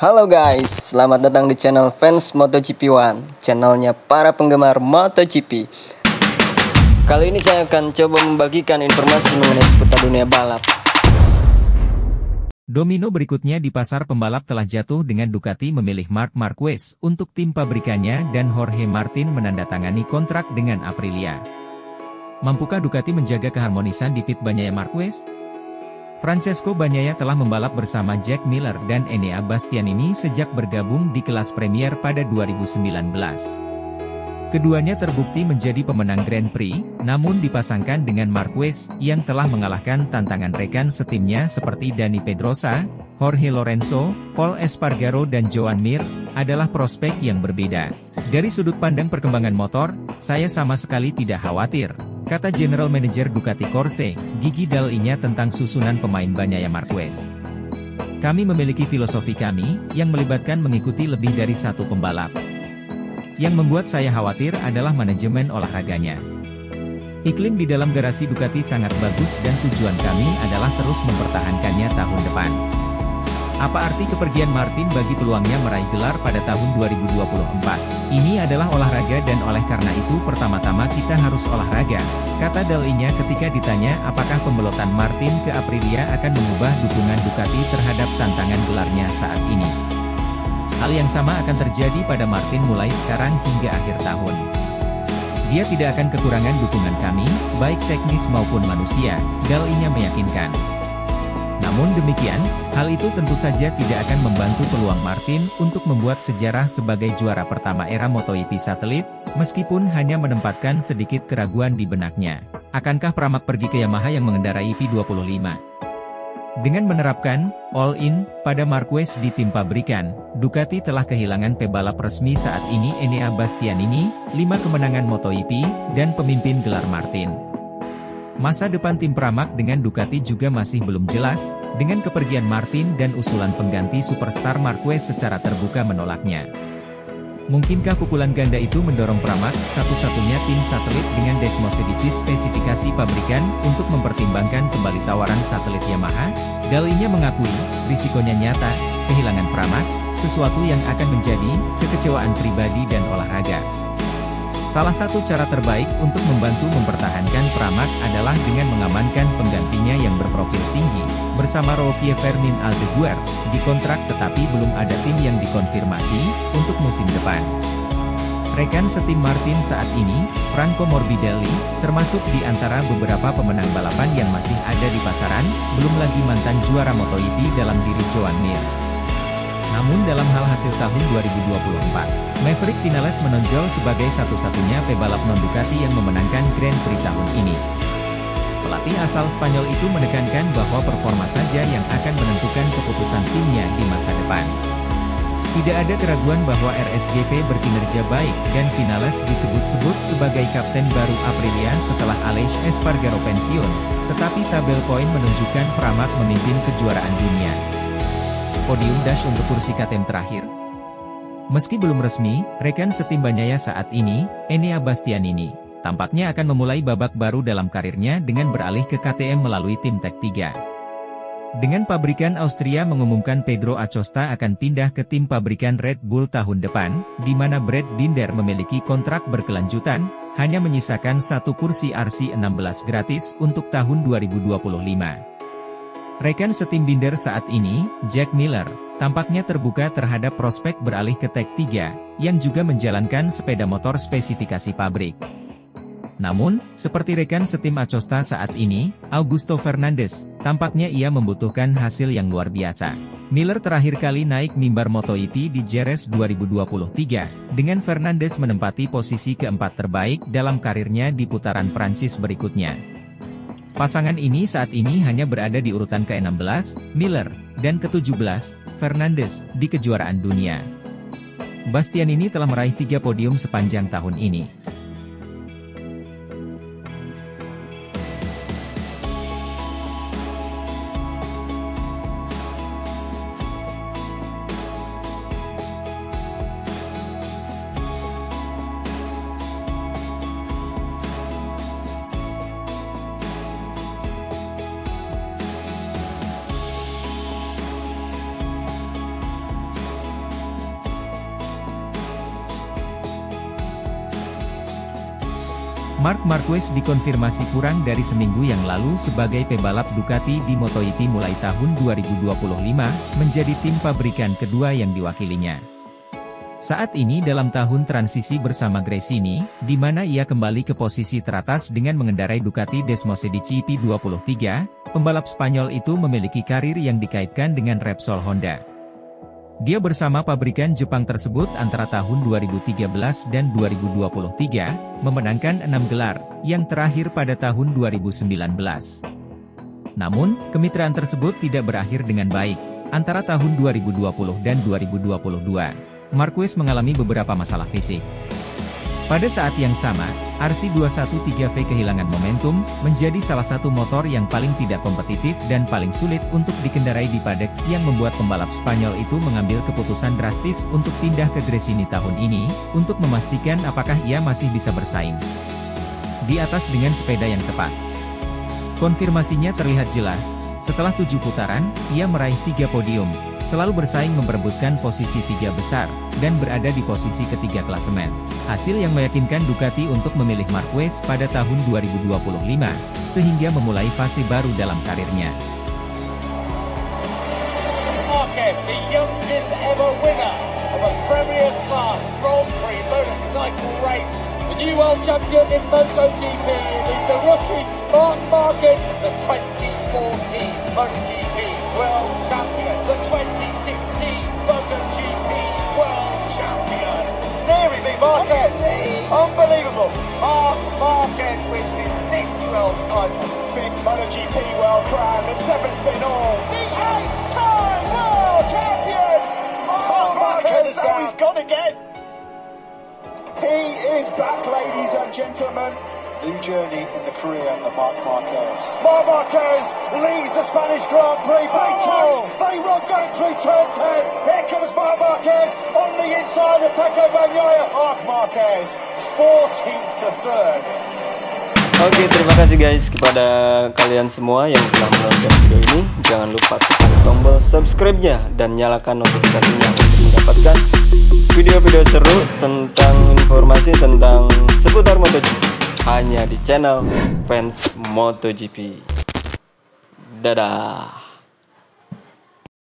Halo guys, selamat datang di channel fans MotoGP One, channelnya para penggemar MotoGP. Kali ini saya akan coba membagikan informasi mengenai seputar dunia balap. Domino berikutnya di pasar pembalap telah jatuh dengan Ducati memilih Mark Marquez untuk tim pabrikannya dan Jorge Martin menandatangani kontrak dengan Aprilia. Mampukah Ducati menjaga keharmonisan di pit Banyaya Marquez? Francesco Bagnaia telah membalap bersama Jack Miller dan Enea Bastianini sejak bergabung di kelas Premier pada 2019. Keduanya terbukti menjadi pemenang Grand Prix, namun dipasangkan dengan Marquez, yang telah mengalahkan tantangan rekan setimnya seperti Dani Pedrosa, Jorge Lorenzo, Paul Espargaro dan Joan Mir, adalah prospek yang berbeda. Dari sudut pandang perkembangan motor, saya sama sekali tidak khawatir, Kata General Manager Ducati Corse, Gigi Dal-Inya tentang susunan pemain Banyaya Marquez. Kami memiliki filosofi kami, yang melibatkan mengikuti lebih dari satu pembalap. Yang membuat saya khawatir adalah manajemen olahraganya. Iklim di dalam garasi Ducati sangat bagus dan tujuan kami adalah terus mempertahankannya tahun depan. Apa arti kepergian Martin bagi peluangnya meraih gelar pada tahun 2024? Ini adalah olahraga dan oleh karena itu pertama-tama kita harus olahraga, kata Dalinya ketika ditanya apakah pembelotan Martin ke Aprilia akan mengubah dukungan Ducati terhadap tantangan gelarnya saat ini. Hal yang sama akan terjadi pada Martin mulai sekarang hingga akhir tahun. Dia tidak akan kekurangan dukungan kami, baik teknis maupun manusia, Dalinya meyakinkan. Namun demikian, hal itu tentu saja tidak akan membantu peluang Martin untuk membuat sejarah sebagai juara pertama era MotoGP satelit, meskipun hanya menempatkan sedikit keraguan di benaknya. Akankah Pramak pergi ke Yamaha yang mengendarai P25? Dengan menerapkan all-in pada Marquez di tim pabrikan, Ducati telah kehilangan pebalap resmi saat ini Enea Bastianini, 5 kemenangan MotoGP, dan pemimpin gelar Martin. Masa depan tim Pramac dengan Ducati juga masih belum jelas, dengan kepergian Martin dan usulan pengganti superstar Marquez secara terbuka menolaknya. Mungkinkah pukulan ganda itu mendorong Pramac, satu-satunya tim satelit dengan Desmosedici spesifikasi pabrikan, untuk mempertimbangkan kembali tawaran satelit Yamaha? Dalinya mengakui, risikonya nyata, kehilangan Pramac, sesuatu yang akan menjadi kekecewaan pribadi dan olahraga. Salah satu cara terbaik untuk membantu mempertahankan Pramak adalah dengan mengamankan penggantinya yang berprofil tinggi, bersama Roquier Fermin Aldeguer, dikontrak tetapi belum ada tim yang dikonfirmasi, untuk musim depan. Rekan setim Martin saat ini, Franco Morbidelli, termasuk di antara beberapa pemenang balapan yang masih ada di pasaran, belum lagi mantan juara MotoGP dalam diri Joan Mir. Namun dalam hal hasil tahun 2024, Maverick Vinales menonjol sebagai satu-satunya pebalap non-Ducati yang memenangkan Grand Prix tahun ini. Pelatih asal Spanyol itu menekankan bahwa performa saja yang akan menentukan keputusan timnya di masa depan. Tidak ada keraguan bahwa RSGP berkinerja baik dan Vinales disebut-sebut sebagai kapten baru Aprilia setelah Aleix Espargaro pensiun, tetapi tabel poin menunjukkan Pramac memimpin kejuaraan dunia podium dash untuk kursi KTM terakhir. Meski belum resmi, rekan setim Banyaya saat ini, Enea Bastianini, tampaknya akan memulai babak baru dalam karirnya dengan beralih ke KTM melalui tim Tech 3. Dengan pabrikan Austria mengumumkan Pedro Acosta akan pindah ke tim pabrikan Red Bull tahun depan, di mana Brad Binder memiliki kontrak berkelanjutan, hanya menyisakan satu kursi RC16 gratis untuk tahun 2025. Rekan setim Binder saat ini, Jack Miller, tampaknya terbuka terhadap prospek beralih ke Tech 3, yang juga menjalankan sepeda motor spesifikasi pabrik. Namun, seperti rekan setim Acosta saat ini, Augusto Fernandes, tampaknya ia membutuhkan hasil yang luar biasa. Miller terakhir kali naik mimbar MotoGP di Jerez 2023, dengan Fernandes menempati posisi keempat terbaik dalam karirnya di putaran Prancis berikutnya. Pasangan ini saat ini hanya berada di urutan ke-16, Miller, dan ke-17, Fernandes, di kejuaraan dunia. Bastian ini telah meraih tiga podium sepanjang tahun ini. Mark Marquez dikonfirmasi kurang dari seminggu yang lalu sebagai pebalap Ducati di MotoGP mulai tahun 2025, menjadi tim pabrikan kedua yang diwakilinya. Saat ini dalam tahun transisi bersama Gresini, di mana ia kembali ke posisi teratas dengan mengendarai Ducati Desmosedici P23, pembalap Spanyol itu memiliki karir yang dikaitkan dengan Repsol Honda. Dia bersama pabrikan Jepang tersebut antara tahun 2013 dan 2023, memenangkan enam gelar, yang terakhir pada tahun 2019. Namun, kemitraan tersebut tidak berakhir dengan baik, antara tahun 2020 dan 2022. Marquez mengalami beberapa masalah fisik. Pada saat yang sama, RC213V kehilangan momentum, menjadi salah satu motor yang paling tidak kompetitif dan paling sulit untuk dikendarai di padek, yang membuat pembalap Spanyol itu mengambil keputusan drastis untuk pindah ke Gresini tahun ini, untuk memastikan apakah ia masih bisa bersaing di atas dengan sepeda yang tepat. Konfirmasinya terlihat jelas, setelah tujuh putaran, ia meraih tiga podium, selalu bersaing memperebutkan posisi tiga besar, dan berada di posisi ketiga klasemen. Hasil yang meyakinkan Ducati untuk memilih Marquez pada tahun 2025, sehingga memulai fase baru dalam karirnya. Marquez, the 2014 MotoGP World Champion, the 2016 MotoGP World Champion. He be, Marquez. Unbelievable. Marc Marquez wins his sixth world title. Fifth MotoGP World Crown, the seventh in all. The eighth-time World Champion. Marc Marquez. He is back, ladies and gentlemen. New journey in the career of Marc Marquez. Marc Marquez leads the Spanish Grand Prix. They touch, they run back through turn 10. Here comes Marc Marquez on the inside of Paco Bagnaia. Marc Marquez, 14th to third. Oke, terima kasih guys kepada kalian semua yang telah menonton video ini. Jangan lupa tekan tombol subscribe-nya dan nyalakan notifikasinya untuk mendapatkan video-video seru tentang informasi tentang seputar MotoGP hanya di channel fans MotoGP. Dadah.